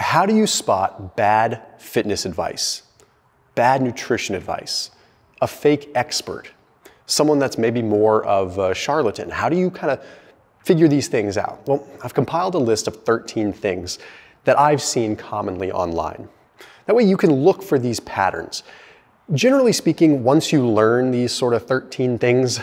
How do you spot bad fitness advice, bad nutrition advice, a fake expert, someone that's maybe more of a charlatan? How do you kind of figure these things out? Well, I've compiled a list of 13 things that I've seen commonly online. That way you can look for these patterns. Generally speaking, once you learn these sort of 13 things,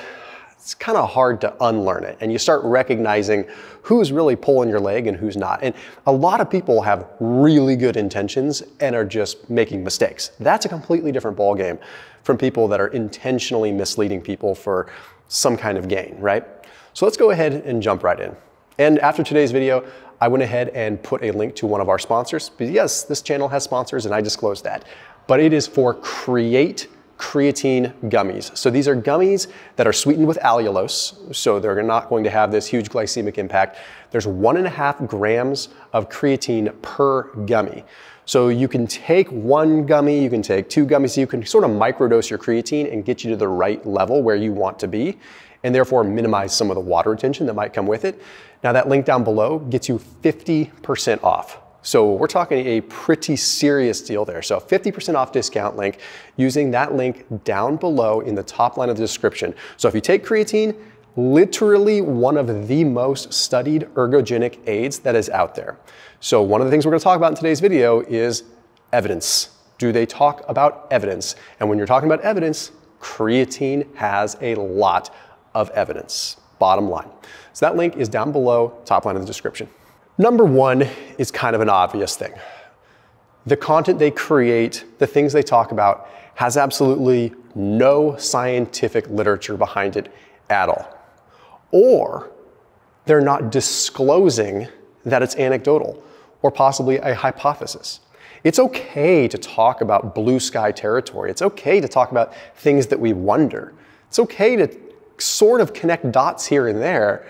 it's kind of hard to unlearn it. And you start recognizing who's really pulling your leg and who's not. And a lot of people have really good intentions and are just making mistakes. That's a completely different ballgame from people that are intentionally misleading people for some kind of gain, right? So let's go ahead and jump right in. And after today's video, I went ahead and put a link to one of our sponsors. But yes, this channel has sponsors and I disclosed that. But it is for Create creatine gummies. So these are gummies that are sweetened with allulose, so they're not going to have this huge glycemic impact. There's one and a half grams of creatine per gummy. So you can take one gummy, you can take two gummies, you can sort of microdose your creatine and get you to the right level where you want to be, and therefore minimize some of the water retention that might come with it. Now that link down below gets you 50% off. So we're talking a pretty serious deal there. So 50% off discount link using that link down below in the top line of the description. So if you take creatine, literally one of the most studied ergogenic aids that is out there. So one of the things we're gonna talk about in today's video is evidence. Do they talk about evidence? And when you're talking about evidence, creatine has a lot of evidence, bottom line. So that link is down below, top line of the description. Number one is kind of an obvious thing. The content they create, the things they talk about, has absolutely no scientific literature behind it at all. Or they're not disclosing that it's anecdotal or possibly a hypothesis. It's okay to talk about blue sky territory. It's okay to talk about things that we wonder. It's okay to sort of connect dots here and there,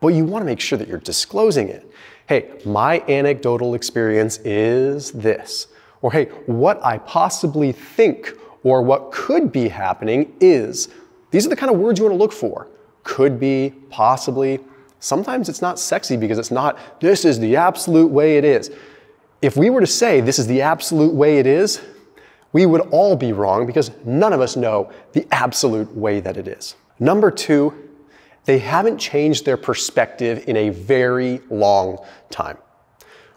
but you want to make sure that you're disclosing it hey, my anecdotal experience is this. Or hey, what I possibly think or what could be happening is. These are the kind of words you want to look for. Could be, possibly. Sometimes it's not sexy because it's not, this is the absolute way it is. If we were to say this is the absolute way it is, we would all be wrong because none of us know the absolute way that it is. Number two, they haven't changed their perspective in a very long time.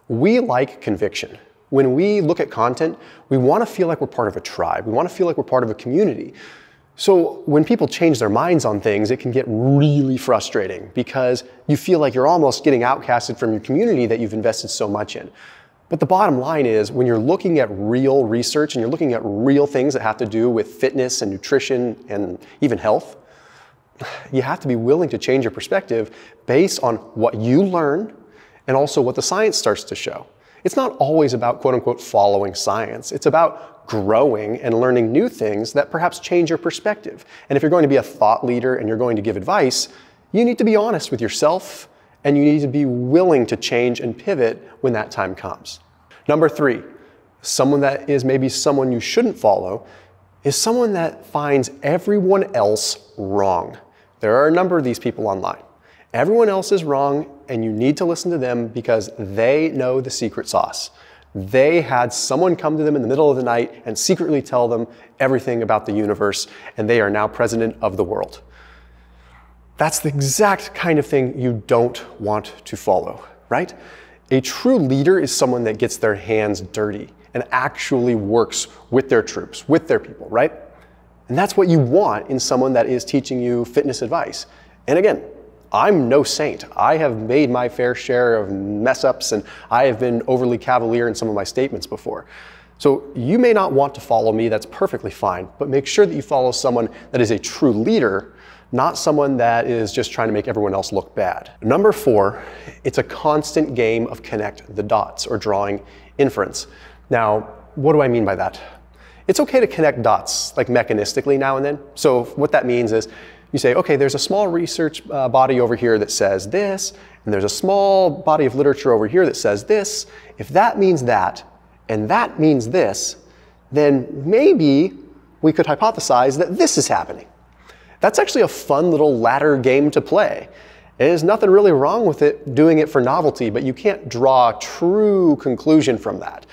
We like conviction. When we look at content, we want to feel like we're part of a tribe. We want to feel like we're part of a community. So when people change their minds on things, it can get really frustrating because you feel like you're almost getting outcasted from your community that you've invested so much in. But the bottom line is when you're looking at real research and you're looking at real things that have to do with fitness and nutrition and even health, you have to be willing to change your perspective based on what you learn and also what the science starts to show. It's not always about quote unquote following science. It's about growing and learning new things that perhaps change your perspective. And if you're going to be a thought leader and you're going to give advice, you need to be honest with yourself and you need to be willing to change and pivot when that time comes. Number three, someone that is maybe someone you shouldn't follow is someone that finds everyone else wrong. There are a number of these people online. Everyone else is wrong, and you need to listen to them because they know the secret sauce. They had someone come to them in the middle of the night and secretly tell them everything about the universe, and they are now president of the world. That's the exact kind of thing you don't want to follow, right? A true leader is someone that gets their hands dirty and actually works with their troops, with their people, right? And that's what you want in someone that is teaching you fitness advice. And again, I'm no saint. I have made my fair share of mess ups and I have been overly cavalier in some of my statements before. So you may not want to follow me, that's perfectly fine, but make sure that you follow someone that is a true leader, not someone that is just trying to make everyone else look bad. Number four, it's a constant game of connect the dots or drawing inference. Now, what do I mean by that? It's okay to connect dots, like mechanistically now and then. So what that means is you say, okay, there's a small research uh, body over here that says this, and there's a small body of literature over here that says this. If that means that, and that means this, then maybe we could hypothesize that this is happening. That's actually a fun little ladder game to play. There's nothing really wrong with it doing it for novelty, but you can't draw a true conclusion from that.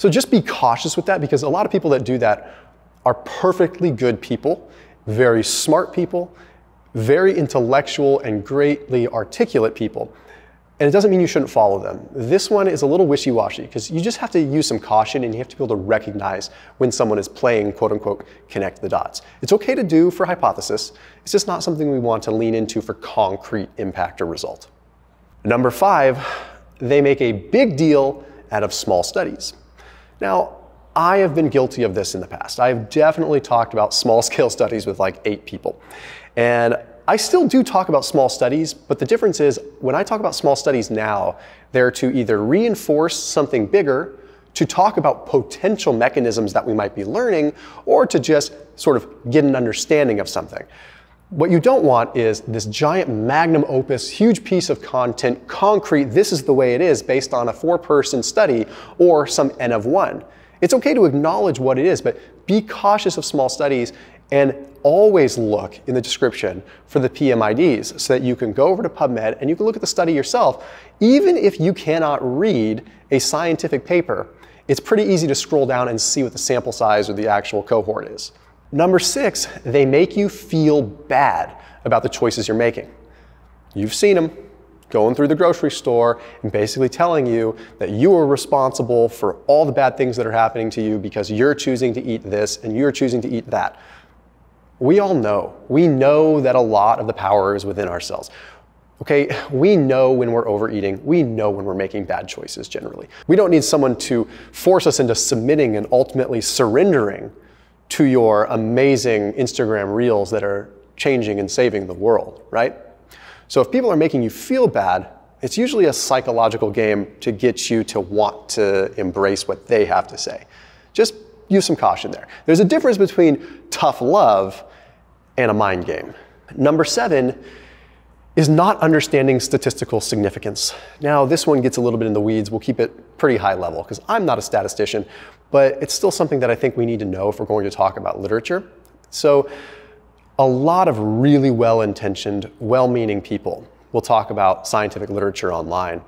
So just be cautious with that because a lot of people that do that are perfectly good people, very smart people, very intellectual and greatly articulate people. And it doesn't mean you shouldn't follow them. This one is a little wishy washy because you just have to use some caution and you have to be able to recognize when someone is playing, quote unquote, connect the dots. It's okay to do for hypothesis, it's just not something we want to lean into for concrete impact or result. Number five, they make a big deal out of small studies. Now, I have been guilty of this in the past. I've definitely talked about small scale studies with like eight people. And I still do talk about small studies, but the difference is when I talk about small studies now, they're to either reinforce something bigger, to talk about potential mechanisms that we might be learning, or to just sort of get an understanding of something. What you don't want is this giant magnum opus, huge piece of content, concrete, this is the way it is based on a four person study or some N of one. It's okay to acknowledge what it is, but be cautious of small studies and always look in the description for the PMIDs so that you can go over to PubMed and you can look at the study yourself. Even if you cannot read a scientific paper, it's pretty easy to scroll down and see what the sample size or the actual cohort is. Number six, they make you feel bad about the choices you're making. You've seen them going through the grocery store and basically telling you that you are responsible for all the bad things that are happening to you because you're choosing to eat this and you're choosing to eat that. We all know. We know that a lot of the power is within ourselves. Okay, we know when we're overeating. We know when we're making bad choices generally. We don't need someone to force us into submitting and ultimately surrendering to your amazing Instagram reels that are changing and saving the world, right? So if people are making you feel bad, it's usually a psychological game to get you to want to embrace what they have to say. Just use some caution there. There's a difference between tough love and a mind game. Number seven is not understanding statistical significance. Now, this one gets a little bit in the weeds. We'll keep it pretty high level because I'm not a statistician, but it's still something that I think we need to know if we're going to talk about literature. So, a lot of really well intentioned, well meaning people will talk about scientific literature online,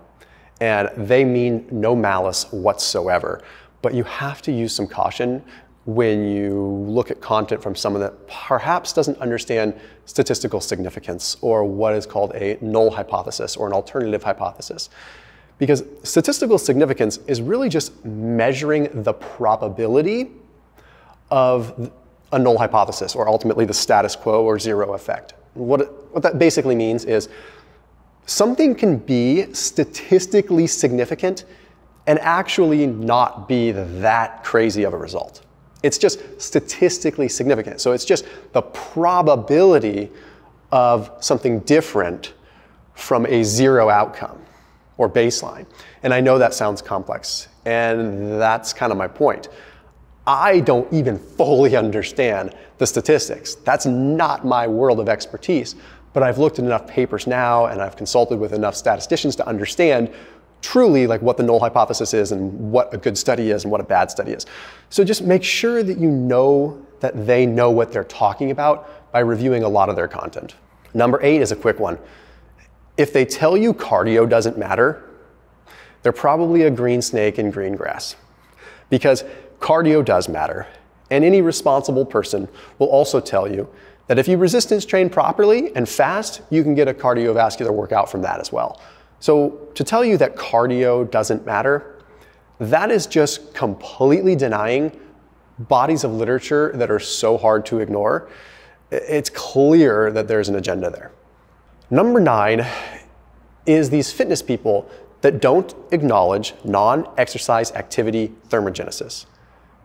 and they mean no malice whatsoever. But you have to use some caution when you look at content from someone that perhaps doesn't understand statistical significance or what is called a null hypothesis or an alternative hypothesis. Because statistical significance is really just measuring the probability of a null hypothesis or ultimately the status quo or zero effect. What, it, what that basically means is something can be statistically significant and actually not be that crazy of a result. It's just statistically significant. So it's just the probability of something different from a zero outcome or baseline. And I know that sounds complex, and that's kind of my point. I don't even fully understand the statistics. That's not my world of expertise, but I've looked at enough papers now and I've consulted with enough statisticians to understand truly like what the null hypothesis is and what a good study is and what a bad study is. So just make sure that you know that they know what they're talking about by reviewing a lot of their content. Number eight is a quick one. If they tell you cardio doesn't matter, they're probably a green snake in green grass. Because cardio does matter. And any responsible person will also tell you that if you resistance train properly and fast, you can get a cardiovascular workout from that as well. So to tell you that cardio doesn't matter, that is just completely denying bodies of literature that are so hard to ignore. It's clear that there's an agenda there. Number nine is these fitness people that don't acknowledge non exercise activity thermogenesis.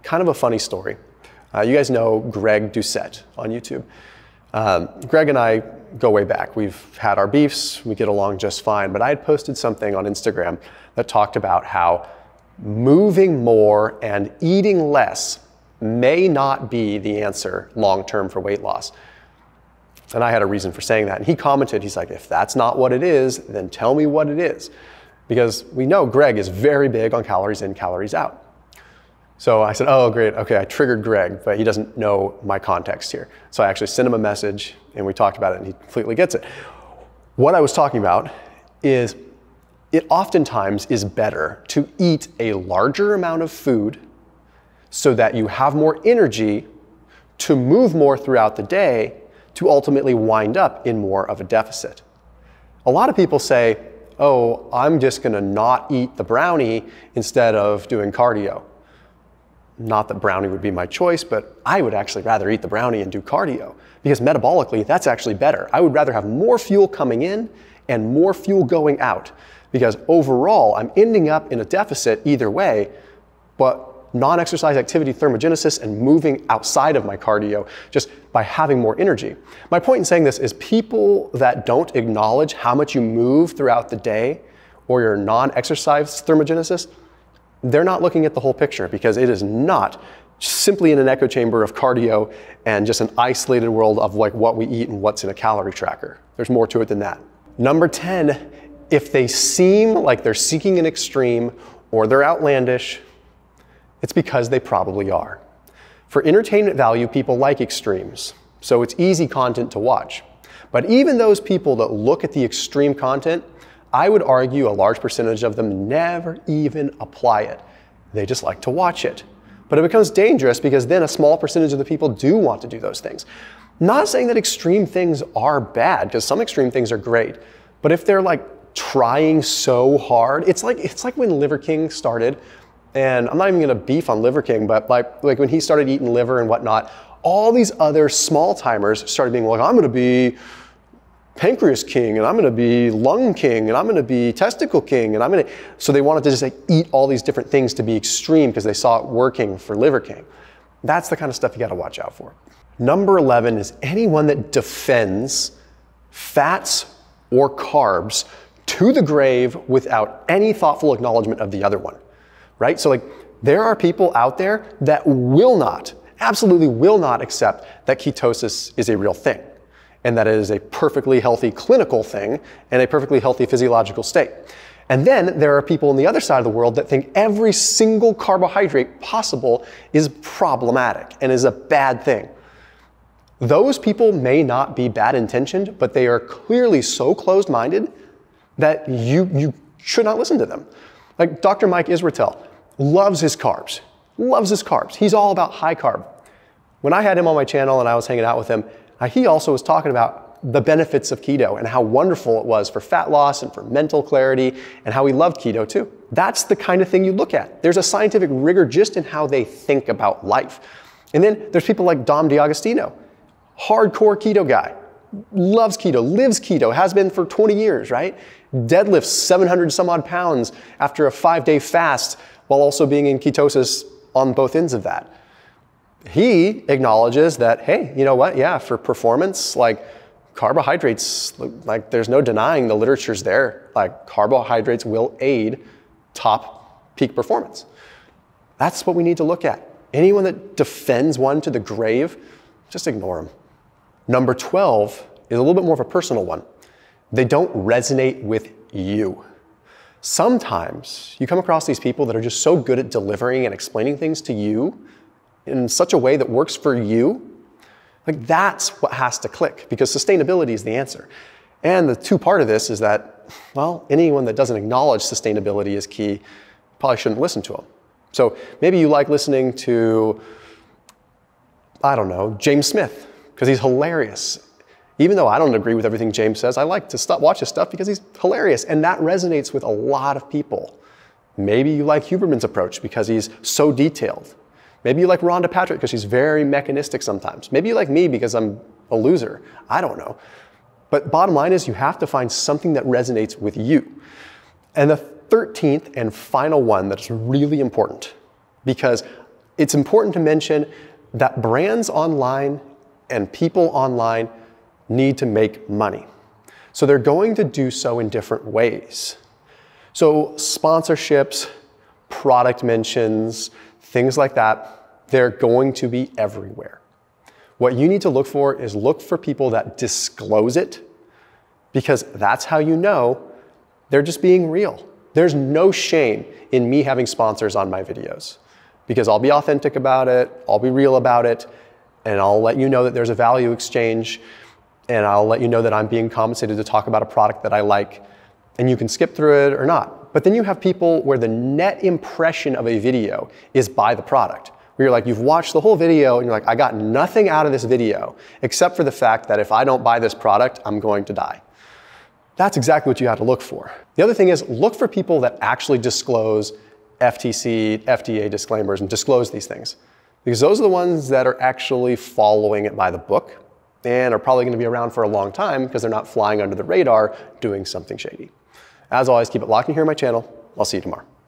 Kind of a funny story. Uh, you guys know Greg Doucette on YouTube. Um, Greg and I go way back. We've had our beefs, we get along just fine. But I had posted something on Instagram that talked about how moving more and eating less may not be the answer long term for weight loss. And I had a reason for saying that. And he commented, he's like, if that's not what it is, then tell me what it is. Because we know Greg is very big on calories in, calories out. So I said, oh, great. Okay, I triggered Greg, but he doesn't know my context here. So I actually sent him a message and we talked about it and he completely gets it. What I was talking about is it oftentimes is better to eat a larger amount of food so that you have more energy to move more throughout the day to ultimately wind up in more of a deficit. A lot of people say, oh, I'm just gonna not eat the brownie instead of doing cardio. Not that brownie would be my choice, but I would actually rather eat the brownie and do cardio because metabolically, that's actually better. I would rather have more fuel coming in and more fuel going out because overall, I'm ending up in a deficit either way, but non exercise activity thermogenesis and moving outside of my cardio just by having more energy. My point in saying this is people that don't acknowledge how much you move throughout the day or your non exercise thermogenesis, they're not looking at the whole picture because it is not simply in an echo chamber of cardio and just an isolated world of like what we eat and what's in a calorie tracker. There's more to it than that. Number 10, if they seem like they're seeking an extreme or they're outlandish, it's because they probably are. For entertainment value, people like extremes, so it's easy content to watch. But even those people that look at the extreme content, I would argue a large percentage of them never even apply it. They just like to watch it. But it becomes dangerous because then a small percentage of the people do want to do those things. Not saying that extreme things are bad, because some extreme things are great. But if they're like trying so hard, it's like it's like when Liver King started and I'm not even gonna beef on Liver King, but like, like when he started eating liver and whatnot, all these other small timers started being like, I'm gonna be pancreas king and I'm gonna be lung king and I'm gonna be testicle king and I'm gonna, so they wanted to just like eat all these different things to be extreme because they saw it working for Liver King. That's the kind of stuff you gotta watch out for. Number 11 is anyone that defends fats or carbs to the grave without any thoughtful acknowledgement of the other one right? So like there are people out there that will not, absolutely will not accept that ketosis is a real thing and that it is a perfectly healthy clinical thing and a perfectly healthy physiological state. And then there are people on the other side of the world that think every single carbohydrate possible is problematic and is a bad thing. Those people may not be bad intentioned, but they are clearly so closed minded that you, you should not listen to them. Like Dr. Mike Israetel loves his carbs, loves his carbs. He's all about high carb. When I had him on my channel and I was hanging out with him, Uh, he also was talking about the benefits of keto and how wonderful it was for fat loss and for mental clarity and how he loved keto too. That's the kind of thing you look at. There's a scientific rigor just in how they think about life. And then there's people like Dom D'Agostino, hardcore keto guy, loves keto, lives keto, has been for 20 years, right? Deadlifts 700 some odd pounds after a five day fast while also being in ketosis on both ends of that. He acknowledges that, hey, you know what? Yeah, for performance, like carbohydrates, like there's no denying the literature's there. Like carbohydrates will aid top peak performance. That's what we need to look at. Anyone that defends one to the grave, just ignore them. Number 12 is a little bit more of a personal one. They don't resonate with you. Sometimes you come across these people that are just so good at delivering and explaining things to you in such a way that works for you. Like that's what has to click because sustainability is the answer. And the two part of this is that, well, anyone that doesn't acknowledge sustainability is key probably shouldn't listen to them. So maybe you like listening to, I don't know, James Smith because he's hilarious. Even though I don't agree with everything James says, I like to stop, watch his stuff because he's hilarious. And that resonates with a lot of people. Maybe you like Huberman's approach because he's so detailed. Maybe you like Rhonda Patrick because she's very mechanistic sometimes. Maybe you like me because I'm a loser. I don't know. But bottom line is you have to find something that resonates with you. And the 13th and final one that's really important because it's important to mention that brands online and people online need to make money. So they're going to do so in different ways. So sponsorships, product mentions, things like that, they're going to be everywhere. What you need to look for is look for people that disclose it because that's how you know they're just being real. There's no shame in me having sponsors on my videos because I'll be authentic about it, I'll be real about it, and I'll let you know that there's a value exchange and I'll let you know that I'm being compensated to talk about a product that I like, and you can skip through it or not. But then you have people where the net impression of a video is by the product. Where you're like, you've watched the whole video and you're like, I got nothing out of this video except for the fact that if I don't buy this product, I'm going to die. That's exactly what you have to look for. The other thing is look for people that actually disclose FTC, FDA disclaimers and disclose these things. Because those are the ones that are actually following it by the book and are probably going to be around for a long time because they're not flying under the radar doing something shady. As always, keep it locked in here on my channel. I'll see you tomorrow.